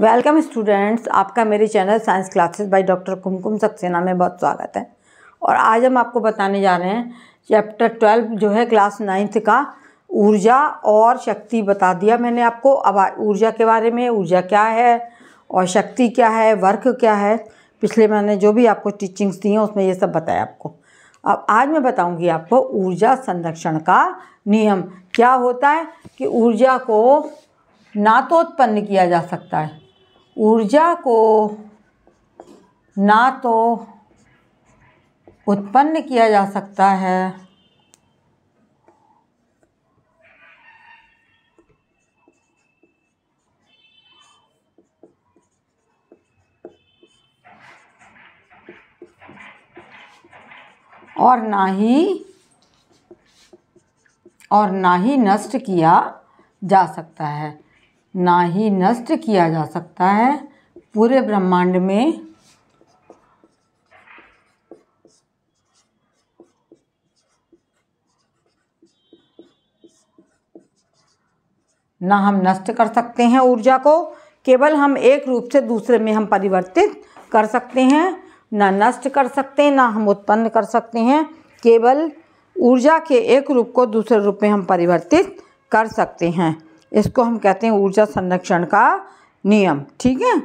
Welcome students आपका मेरे channel science classes by doctor Kumkum Saxena में बहुत स्वागत है। और आज हम आपको बताने जा रहे हैं चैप्टर ट्वेल्व जो है क्लास नाइन्थ का, ऊर्जा और शक्ति बता दिया मैंने आपको। अब ऊर्जा के बारे में, ऊर्जा क्या है और शक्ति क्या है, वर्क क्या है, पिछले मैंने जो भी आपको टीचिंग्स दी हैं, उसमें ये सब बताया आपको। अब आज मैं बताऊँगी आपको ऊर्जा संरक्षण का नियम। क्या होता है कि ऊर्जा को ना तो उत्पन्न किया जा सकता है। ऊर्जा को ना तो उत्पन्न किया जा सकता है। और ना ही, और ना ही नष्ट किया जा सकता है। ना ही नष्ट किया जा सकता है। पूरे ब्रह्मांड में ना हम नष्ट कर सकते हैं ऊर्जा को, केवल हम एक रूप से दूसरे में हम परिवर्तित कर सकते हैं। ना नष्ट कर सकते हैं ना हम उत्पन्न कर सकते हैं, केवल ऊर्जा के एक रूप को दूसरे रूप में हम परिवर्तित कर सकते हैं। इसको हम कहते हैं ऊर्जा संरक्षण का नियम ठीक है?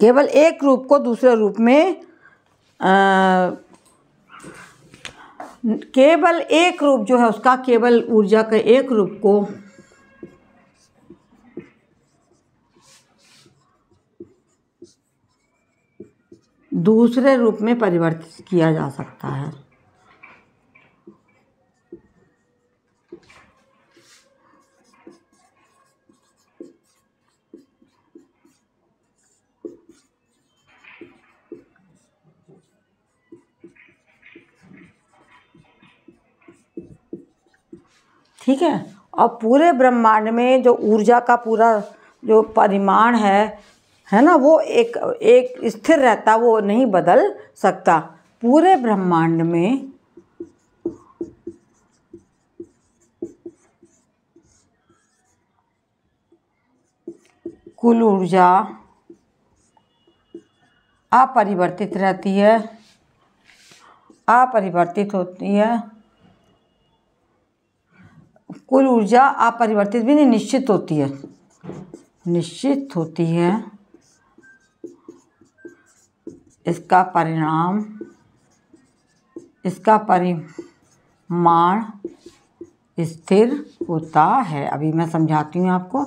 केवल एक रूप को दूसरे रूप में आ, केवल एक रूप जो है उसका केवल ऊर्जा के एक रूप को दूसरे रूप में परिवर्तित किया जा सकता है। ठीक है? और पूरे ब्रह्मांड में जो ऊर्जा का पूरा जो परिमाण है है ना, वो एक एक स्थिर रहता, वो नहीं बदल सकता। पूरे ब्रह्मांड में कुल ऊर्जा अपरिवर्तित रहती है, अपरिवर्तित होती है। कुल ऊर्जा अपरिवर्तित भी नहीं निश्चित होती है। निश्चित होती है। इसका परिणाम, इसका परिमाण स्थिर होता है। अभी मैं समझाती हूँ आपको।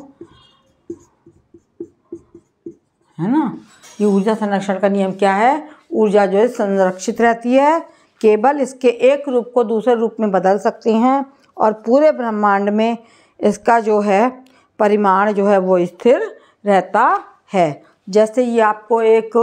है ना? ये ऊर्जा संरक्षण का नियम क्या है? ऊर्जा जो है संरक्षित रहती है। केवल इसके एक रूप को दूसरे रूप में बदल सकते हैं। और पूरे ब्रह्मांड में इसका जो है परिमाण जो है वो स्थिर रहता है। जैसे ये आपको एक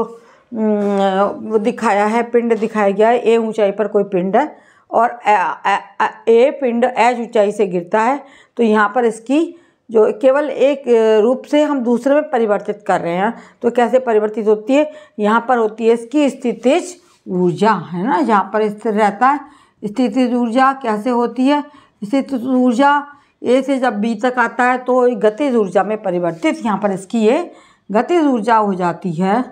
दिखाया है पिंड दिखाया गया है ए ऊंचाई पर कोई पिंड है और ए, ए, ए पिंड एज ऊंचाई से गिरता है तो यहाँ पर इसकी जो केवल एक रूप से हम दूसरे में परिवर्तित कर रहे हैं तो कैसे परिवर्तित होती है? यहाँ पर होती है इसकी स्थितिज ऊर्जा है ना? यहाँ पर स्थिर रहता है स्थितिज ऊर्जा कैसे होती है? स्थितिज ऊर्जा, ए से जब बी तक आता है तो गतिज ऊर्जा में परिवर्तित यहाँ पर इसकी ये गतिज ऊर्जा हो जाती है।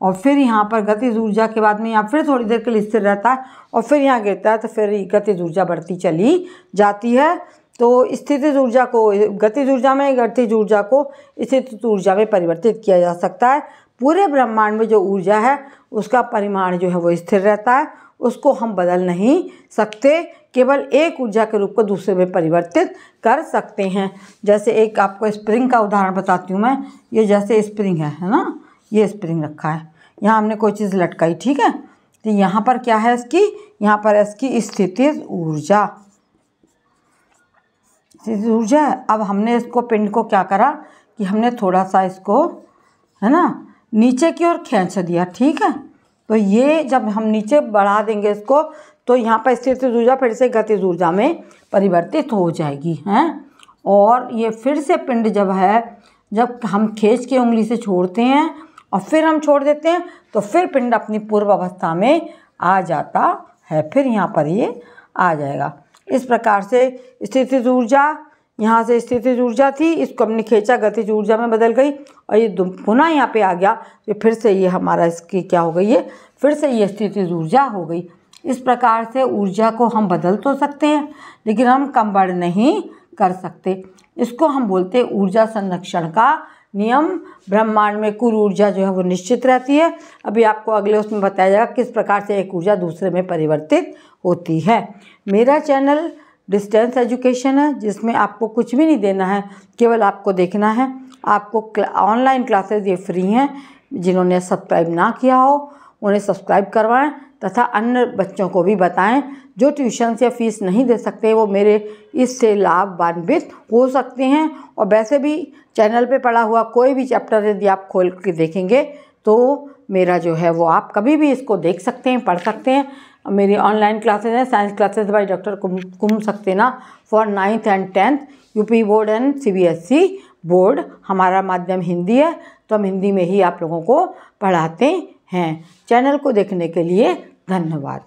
और फिर यहाँ पर गतिज ऊर्जा के बाद में यहाँ फिर थोड़ी देर के लिए स्थिर रहता है, और फिर यहाँ गिरता है तो फिर गतिज ऊर्जा बढ़ती चली जाती है। तो स्थितिज ऊर्जा को, गतिज ऊर्जा में गतिज ऊर्जा को स्थित ऊर्जा में परिवर्तित किया जा सकता है। पूरे ब्रह्मांड में जो ऊर्जा है, उसका परिमाण जो है वो स्थिर रहता है। उसको हम बदल नहीं सकते, केवल एक ऊर्जा के रूप को दूसरे में परिवर्तित कर सकते हैं। जैसे एक आपको स्प्रिंग का उदाहरण बताती हूँ मैं, ये जैसे स्प्रिंग है है ना? ये स्प्रिंग रखा है। यहाँ हमने कोई चीज़ लटकाई, ठीक है? तो यहाँ पर क्या है इसकी? यहाँ पर इसकी स्थिति ऊर्जा। ऊर्जा अब हमने इसको, पिंड को क्या करा कि हमने थोड़ा सा इसको, है ना? नीचे की ओर खींच दिया, ठीक है? तो ये जब हम नीचे बढ़ा देंगे इसको तो यहाँ पर स्थिति ऊर्जा फिर से गतिज ऊर्जा में परिवर्तित हो जाएगी, हैं? और ये फिर से पिंड जब है, जब हम खींच के उंगली से छोड़ते हैं और फिर हम छोड़ देते हैं तो फिर पिंड अपनी पूर्व अवस्था में आ जाता है। फिर यहाँ पर ये आ जाएगा। इस प्रकार से स्थिति ऊर्जा यहाँ से स्थिति ऊर्जा थी, इसको हमने खींचा गतिज ऊर्जा में बदल गई और ये पुनः यहाँ पे आ गया। तो फिर से ये हमारा इसकी क्या हो गई है? फिर से ये स्थिति ऊर्जा हो गई। इस प्रकार से ऊर्जा को हम बदल तो सकते हैं, लेकिन हम कम बढ़ नहीं कर सकते। इसको हम बोलते हैं ऊर्जा संरक्षण का नियम। ब्रह्मांड में कुल ऊर्जा जो है वो निश्चित रहती है। अभी आपको अगले उसमें बताया जाएगा किस प्रकार से एक ऊर्जा दूसरे में परिवर्तित होती है। मेरा चैनल डिस्टेंस एजुकेशन है, जिसमें आपको कुछ भी नहीं देना है, केवल आपको देखना है। आपको ऑनलाइन क्लासेस ये फ्री हैं, जिन्होंने सब्सक्राइब ना किया हो, उन्हें सब्सक्राइब करवाएँ तथा अन्य बच्चों को भी बताएँ, जो ट्यूशन या फ़ीस नहीं दे सकते, वो मेरे इससे लाभान्वित हो सकते हैं। और वैसे भी चैनल पे पढ़ा हुआ कोई भी चैप्टर यदि आप खोल के देखेंगे तो मेरा जो है वो आप कभी भी इसको देख सकते हैं, पढ़ सकते हैं। मेरी ऑनलाइन क्लासेज हैं science classes by doctor Kumkum ना। For ninth and tenth UP board and CBSE board हमारा माध्यम हिंदी है तो हम हिंदी में ही आप लोगों को पढ़ाते हैं। चैनल को देखने के लिए धन्यवाद।